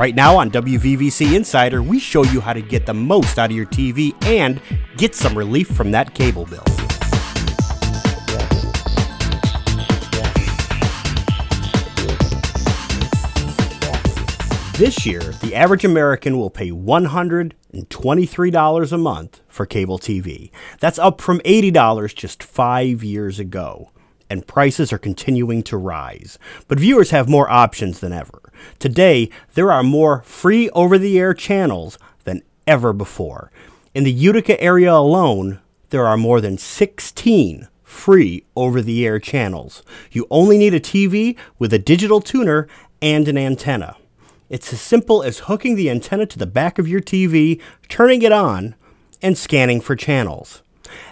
Right now on WVVC Insider, we show you how to get the most out of your TV and get some relief from that cable bill. This year, the average American will pay $123 a month for cable TV. That's up from $80 just five years ago. And prices are continuing to rise. But viewers have more options than ever. Today, there are more free over the air channels than ever before. In the Utica area alone, there are more than 16 free over the air channels. You only need a TV with a digital tuner and an antenna. It's as simple as hooking the antenna to the back of your TV, turning it on, and scanning for channels.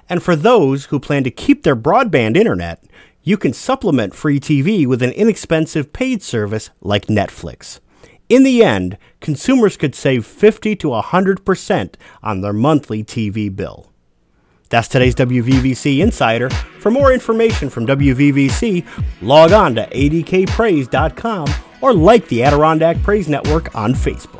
And for those who plan to keep their broadband internet, you can supplement free TV with an inexpensive paid service like Netflix. In the end, consumers could save 50 to 100% on their monthly TV bill. That's today's WVVC Insider. For more information from WVVC, log on to adkpraise.com or like the Adirondack Praise Network on Facebook.